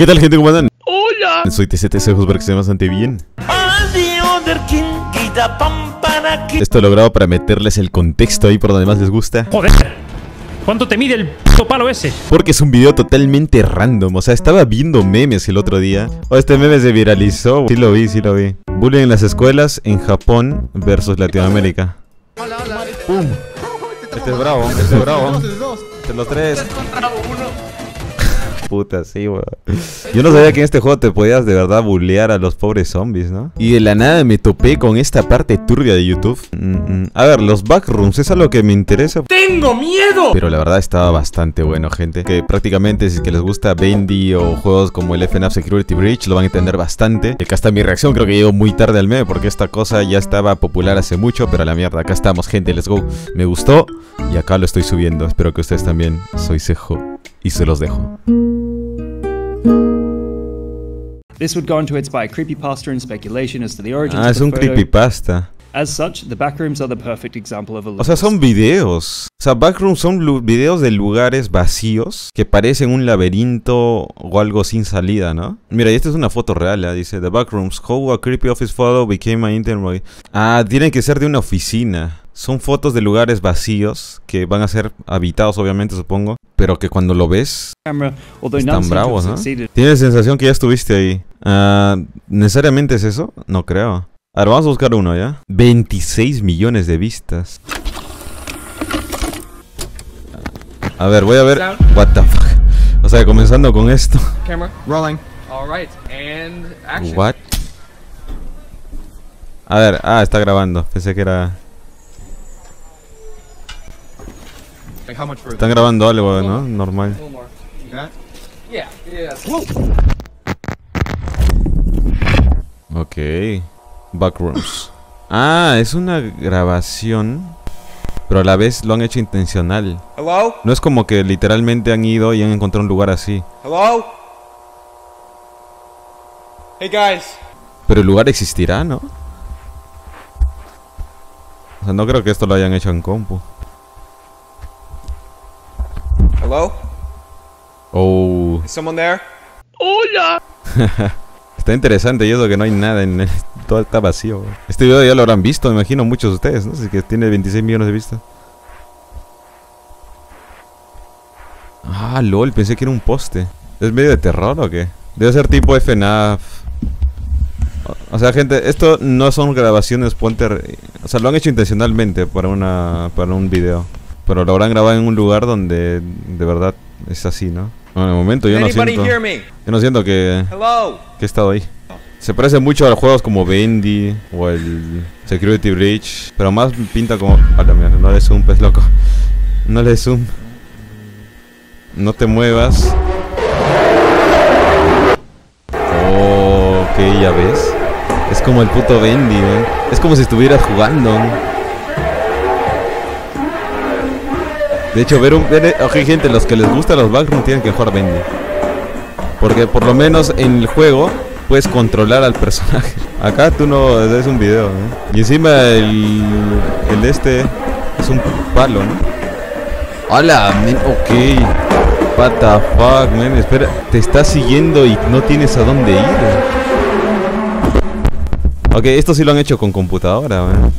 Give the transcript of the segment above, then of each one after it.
¿Qué tal gente? ¿Cómo andan? Hola. Soy TCTC Husberg, que se bastante bien. Esto lo grabo para meterles el contexto ahí por donde más les gusta. Joder. ¿Cuánto te mide el puto palo ese? Porque es un video totalmente random. O sea, estaba viendo memes el otro día. O este meme se viralizó. Sí lo vi, sí lo vi. Bullying en las escuelas en Japón versus Latinoamérica. ¡Pum! Este es bravo, este es bravo. Este los tres puta, sí, weón. Yo no sabía que en este juego te podías de verdad bullear a los pobres zombies, ¿no? Y de la nada me topé con esta parte turbia de YouTube. Mm, mm. A ver, los backrooms es algo que me interesa. ¡Tengo miedo! Pero la verdad estaba bastante bueno, gente. Que prácticamente si es que les gusta Bendy o juegos como el FNAF Security Breach, lo van a entender bastante. Acá está mi reacción, creo que llegó muy tarde al meme porque esta cosa ya estaba popular hace mucho, pero a la mierda, acá estamos, gente, let's go. Me gustó y acá lo estoy subiendo. Espero que ustedes también. Soy Cejo y se los dejo. This would go into its by creepypasta and speculation as to the origins ah, es un creepypasta. As such, the backrooms are the perfect example of a O sea, son videos. O sea, backrooms son videos de lugares vacíos que parecen un laberinto o algo sin salida, ¿no? Mira, y esta es una foto real, ¿eh? dice The Backrooms, how a creepy office photo became an internet. Ah, tienen que ser de una oficina. Son fotos de lugares vacíos que van a ser habitados, obviamente, supongo. Pero que cuando lo ves, están bravos, ¿no? Tienes la sensación que ya estuviste ahí. Ah, ¿Necesariamente es eso? No creo. A ver, vamos a buscar uno, ¿ya? 26 millones de vistas. A ver, voy a ver. What the fuck. O sea, comenzando con esto. Camera rolling. All right, and action. What? A ver, ah, está grabando. Pensé que era Están grabando algo, ¿no? Normal. Ok. Backrooms. Ah, es una grabación. Pero a la vez lo han hecho intencional. No es como que literalmente han ido y han encontrado un lugar así. Hey guys. Pero el lugar existirá, ¿no? O sea, no creo que esto lo hayan hecho en compu. Hello? Oh. Is someone there? Hola. está interesante y eso que no hay nada en todo está vacío. Este video ya lo habrán visto, me imagino muchos de ustedes, ¿no? Así que tiene 26 millones de vistas. Ah, lol, pensé que era un poste. ¿Es medio de terror o qué? Debe ser tipo FNAF. O sea, gente, esto no son grabaciones Pointer. O sea, lo han hecho intencionalmente para una para un video. Pero lo habrán grabado en un lugar donde de verdad es así, ¿no? En el momento yo no siento. Yo no siento que. Que he estado ahí. Se parece mucho a juegos como Bendy o el Security Breach. Pero más pinta como. A la mierda, no le zoom, pez loco. No le zoom. No te muevas. Oh, ok, ya ves. Es como el puto Bendy, ¿eh? Es como si estuvieras jugando. De hecho, ver un... Ok, gente, los que les gustan los backrooms tienen que jugar Bendy. Porque por lo menos en el juego puedes controlar al personaje. Acá tú no es un video, ¿eh? Y encima el, el este es un palo, ¿no? Hola, ok. What the fuck, man. Espera, te está siguiendo y no tienes a dónde ir. Ok, esto sí lo han hecho con computadora, man.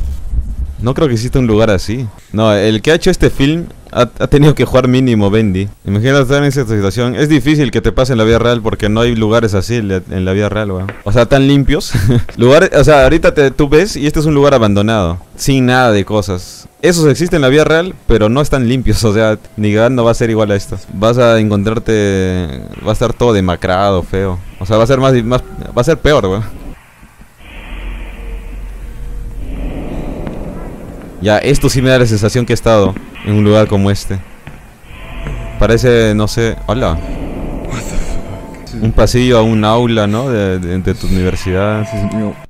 No creo que exista un lugar así. No, el que ha hecho este film ha, tenido que jugar mínimo Bendy. Imagínate estar en esa situación. Es difícil que te pase en la vida real porque no hay lugares así en la vida real, weón. O sea, tan limpios. lugares, o sea, ahorita tú ves y este es un lugar abandonado. Sin nada de cosas. Esos existen en la vida real, pero no están limpios. O sea, ni no va a ser igual a esto. Vas a encontrarte. Va a estar todo demacrado, feo. O sea, va a ser más. más va a ser peor, weón. Ya, esto sí me da la sensación que he estado en un lugar como este. Parece, no sé... Hola. Un pasillo a un aula, ¿no? De, de, tu universidad.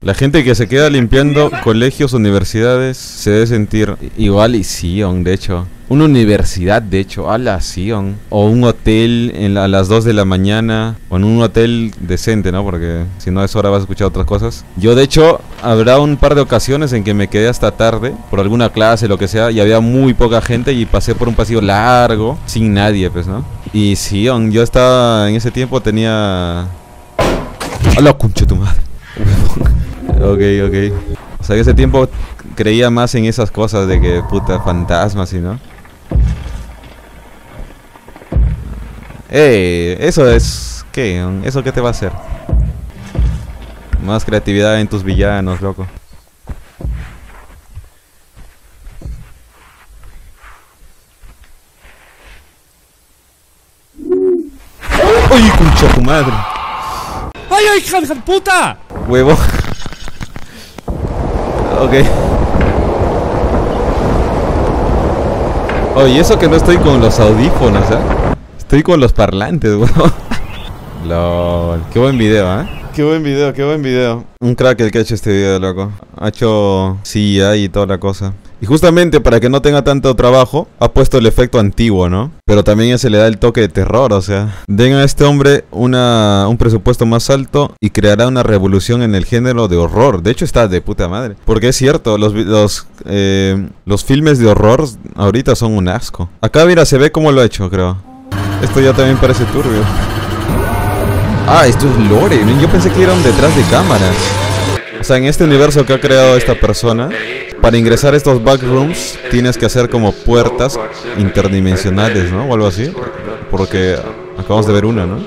La gente que se queda limpiando colegios, universidades, se debe sentir igual y Sion, de hecho. Una universidad, de hecho, a la Sion. O un hotel en a las 2 de la mañana. O en un hotel decente, ¿no? Porque si no es hora vas a escuchar otras cosas. Yo, de hecho, habrá un par de ocasiones en que me quedé hasta tarde. Por alguna clase, lo que sea. Y había muy poca gente y pasé por un pasillo largo. Sin nadie, pues, ¿no? Y sí, on, yo estaba en ese tiempo tenía... ¡A la concha tu madre! ok, ok. O sea, en ese tiempo creía más en esas cosas de que puta fantasmas y no. ¡Eh! Eso es. ¿Qué? ¿Eso qué te va a hacer? Más creatividad en tus villanos, loco. ¡Ay, concha tu madre! ¡Ay, ay, hija de puta! Huevo. ok. Oye, eso que no estoy con los audífonos, ¿eh? Estoy con los parlantes, weón. LOL. Qué buen video, ¿eh? Qué buen video, qué buen video. Un crack el que ha hecho este video, loco. Ha hecho CGI y toda la cosa. Y justamente para que no tenga tanto trabajo, ha puesto el efecto antiguo, ¿no? Pero también se le da el toque de terror, o sea. Den a este hombre una, un presupuesto más alto y creará una revolución en el género de horror. De hecho está de puta madre. Porque es cierto, los, los, eh, los filmes de horror ahorita son un asco. Acá mira, se ve cómo lo ha hecho, creo. Esto ya también parece turbio. Ah, esto es lore. Yo pensé que eran detrás de cámaras. O sea, en este universo que ha creado esta persona, para ingresar a estos backrooms tienes que hacer como puertas interdimensionales, ¿no? O algo así. Porque acabamos de ver una, ¿no?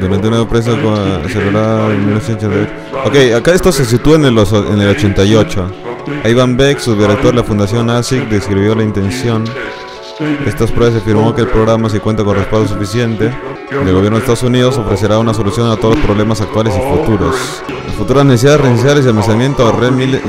Durante una empresa con celular en 1988. Ok, acá esto se sitúa en el, en el 88. Ivan Beck, subdirector de la Fundación ASIC, describió la intención estas pruebas y afirmó que el programa, si cuenta con respaldo suficiente del gobierno de Estados Unidos, ofrecerá una solución a todos los problemas actuales y futuros. Futuras necesidades residenciales y almacenamiento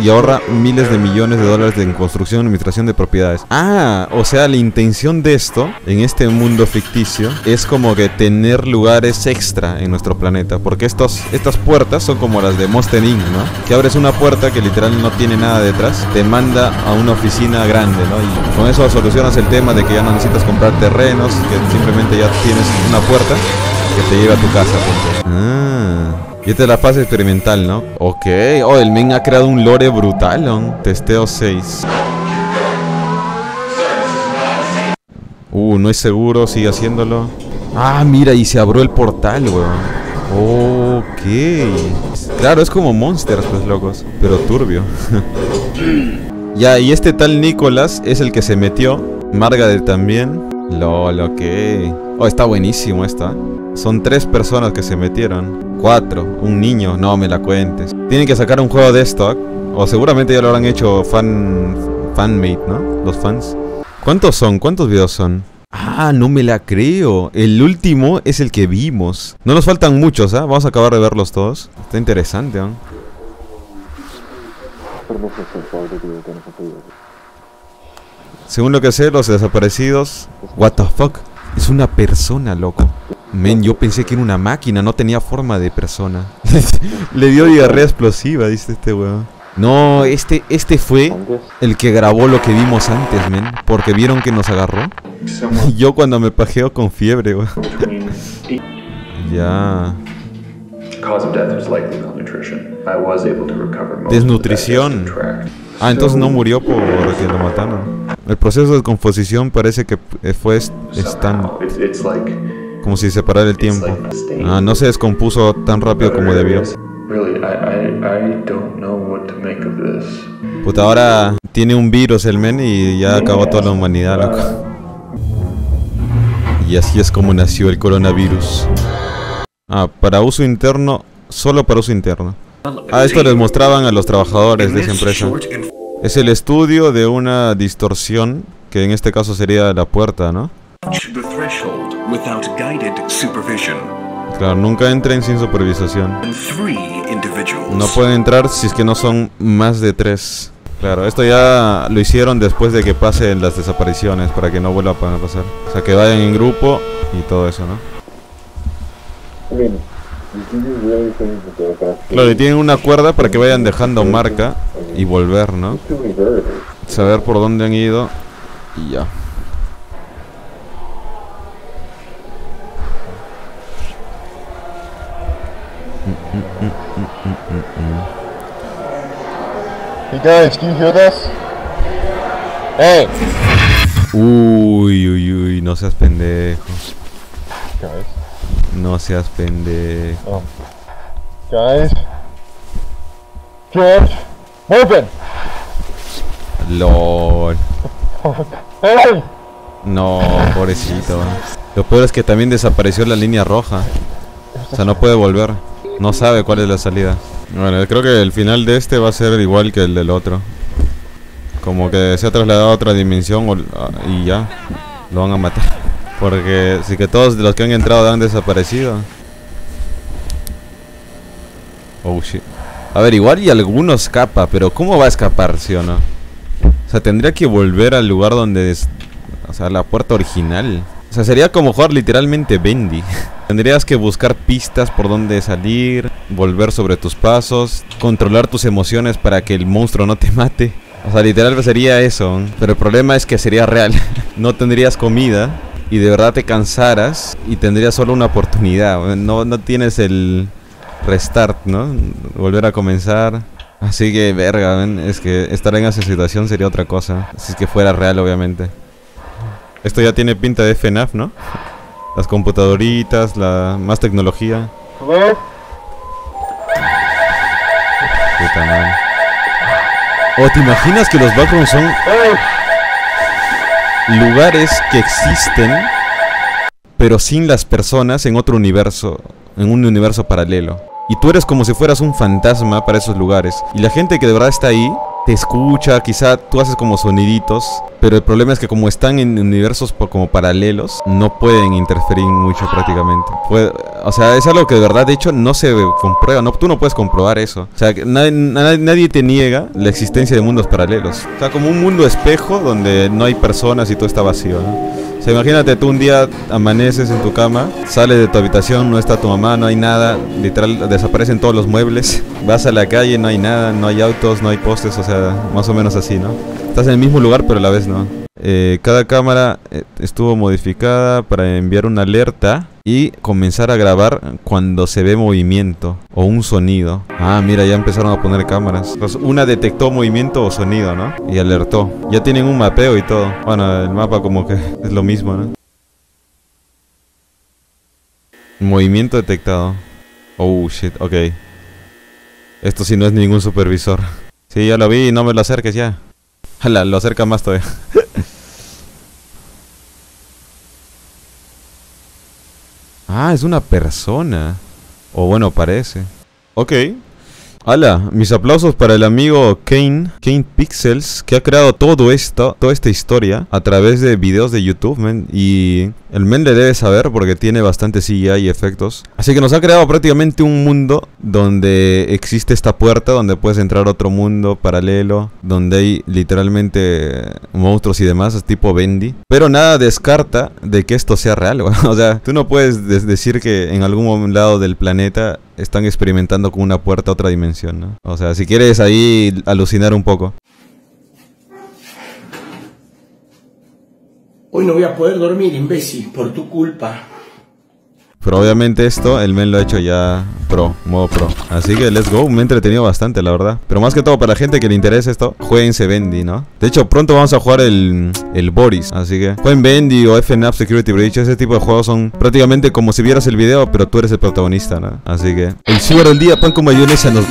y ahorra miles de millones de dólares en construcción y administración de propiedades. Ah, o sea, la intención de esto, en este mundo ficticio, es como que tener lugares extra en nuestro planeta. Porque estos, estas puertas son como las de Monster Inc., ¿no? Que abres una puerta que literal no tiene nada detrás, te manda a una oficina grande, ¿no? Y con eso solucionas el tema de que ya no necesitas comprar terrenos, que simplemente ya tienes una puerta que te lleva a tu casa. punto. Ah. Y esta es la fase experimental, ¿no? Ok. Oh, el men ha creado un lore brutal. Testeo 6. Uh, no es seguro, sigue haciéndolo. Ah, mira, y se abrió el portal, weón. Ok. Claro, es como Monsters, pues, locos. Pero turbio. ya, y este tal Nicolás es el que se metió. Margaret también. LOL, ok. Oh, está buenísimo esta. Son tres personas que se metieron. Cuatro. Un niño. No me la cuentes. Tienen que sacar un juego de stock. O seguramente ya lo habrán hecho fan... Fanmate, ¿no? Los fans. ¿Cuántos son? ¿Cuántos videos son? Ah, no me la creo. El último es el que vimos. No nos faltan muchos, ¿ah? Vamos a acabar de verlos todos. Está interesante, ¿no? Según lo que sé, los desaparecidos. What the fuck? Es una persona, loco. Men, yo pensé que era una máquina, no tenía forma de persona. Le dio diarrea explosiva, dice este weón. No, este, este fue el que grabó lo que vimos antes, men. Porque vieron que nos agarró. Yo cuando me pajeo con fiebre, weón. Ya. Desnutrición. Ah, entonces no murió porque lo mataron. El proceso de descomposición parece que eh, fue est- estan Somehow, It's, it's like como si separara el tiempo. Ah, no se descompuso tan rápido como debió. Really, I, I, I don't know what to make of this. Puta, ahora tiene un virus el men y ya acabó toda la humanidad, loco. Y así es como nació el coronavirus. Ah, para uso interno, solo para uso interno. Ah, esto les mostraban a los trabajadores de esa empresa. Es el estudio de una distorsión, que en este caso sería la puerta, ¿no? Claro, nunca entren sin supervisación. No pueden entrar si es que no son más de tres. Claro, esto ya lo hicieron después de que pasen las desapariciones, para que no vuelva a pasar. O sea, que vayan en grupo y todo eso, ¿no? Claro, y tienen una cuerda para que vayan dejando marca y volver, ¿no? Saber por dónde han ido y ya. Hey guys, can you hear this? Hey! Uy, uy, uy, no seas pendejo. Guys. No seas pendejo. Um, guys. George. Open! LOL. Hey! No, pobrecito. Lo peor es que también desapareció la línea roja. O sea, no puede volver. No sabe cuál es la salida. Bueno, creo que el final de este va a ser igual que el del otro. Como que se ha trasladado a otra dimensión y ya. Lo van a matar. Porque si que todos los que han entrado han desaparecido. Oh shit. A ver, igual y alguno escapa, pero ¿cómo va a escapar, sí o no? O sea, tendría que volver al lugar donde es. O sea, la puerta original. O sea, sería como jugar literalmente Bendy. Tendrías que buscar pistas por dónde salir, volver sobre tus pasos, controlar tus emociones para que el monstruo no te mate. O sea, literal sería eso. Pero el problema es que sería real. No tendrías comida y de verdad te cansaras y tendrías solo una oportunidad. No, no tienes el restart, ¿no? Volver a comenzar. Así que, verga, ven, es que estar en esa situación sería otra cosa. Si es que fuera real, obviamente. Esto ya tiene pinta de FNAF, ¿no? Las computadoritas, la más tecnología. Puta madre. ¿O te imaginas que los backrooms son lugares que existen, pero sin las personas en otro universo, en un universo paralelo? Y tú eres como si fueras un fantasma para esos lugares. Y la gente que de verdad está ahí te escucha, quizá tú haces como soniditos, pero el problema es que como están en universos como paralelos, no pueden interferir mucho prácticamente. Puede- o sea, es algo que de verdad, de hecho, no se comprueba, no, tú no puedes comprobar eso. O sea, nadie- nadie te niega la existencia de mundos paralelos. O sea, como un mundo espejo donde no hay personas y todo está vacío, ¿no? O sea, imagínate tú un día amaneces en tu cama, sales de tu habitación, no está tu mamá, no hay nada, literal desaparecen todos los muebles, vas a la calle, no hay nada, no hay autos, no hay postes, o sea, más o menos así, ¿no? Estás en el mismo lugar pero a la vez no. Eh, cada cámara eh, estuvo modificada para enviar una alerta y comenzar a grabar cuando se ve movimiento o un sonido. Ah, mira, ya empezaron a poner cámaras. Pues una detectó movimiento o sonido, ¿no? Y alertó. Ya tienen un mapeo y todo. Bueno, el mapa como que es lo mismo, ¿no? Movimiento detectado. Oh, shit, ok. Esto sí no es ningún supervisor. Sí, ya lo vi, no me lo acerques ya. Jala, lo acerca más todavía. ah, es una persona. O bueno, parece. Ok. Hala, mis aplausos para el amigo Kane, Kane Pixels, que ha creado todo esto, toda esta historia a través de videos de YouTube, men. Y el men le debe saber porque tiene bastante CGI y efectos. Así que nos ha creado prácticamente un mundo donde existe esta puerta, donde puedes entrar a otro mundo paralelo, donde hay literalmente monstruos y demás, tipo Bendy. Pero nada descarta de que esto sea real, weón. O sea, tú no puedes des- decir que en algún lado del planeta están experimentando con una puerta a otra dimensión, ¿no? O sea, si quieres ahí alucinar un poco. Hoy no voy a poder dormir, imbécil, por tu culpa. Pero obviamente esto, el men lo ha hecho ya pro, modo pro. Así que let's go, me he entretenido bastante, la verdad. Pero más que todo, para la gente que le interese esto, jueguense Bendy, ¿no? De hecho, pronto vamos a jugar el, el Boris. Así que jueguen Bendy o FNAF Security Breach. Ese tipo de juegos son prácticamente como si vieras el video, pero tú eres el protagonista, ¿no? Así que el suero del día, pan con mayonesa, nos...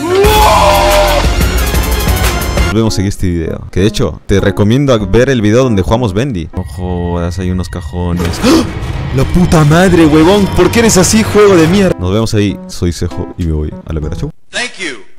Nos vemos en este video. Que de hecho, te recomiendo ver el video donde jugamos Bendy. Jodas, hay unos cajones. ¡Ah! La puta madre, huevón. ¿Por qué eres así, juego de mierda? Nos vemos ahí. Soy Cejo y me voy a la cara. Chau. Thank you.